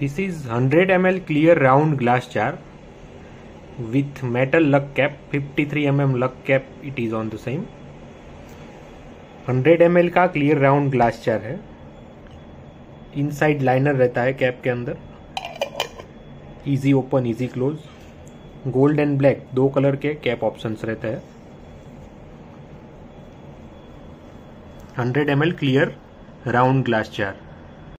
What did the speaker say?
This is 100 ml clear round glass jar with metal lug cap 53 mm lug cap, it is on the same. 100 ml का clear round glass jar है। Inside liner रहता है cap के अंदर। Easy open easy close gold and black दो colour के cap options रहते हैं। 100 ml clear round glass jar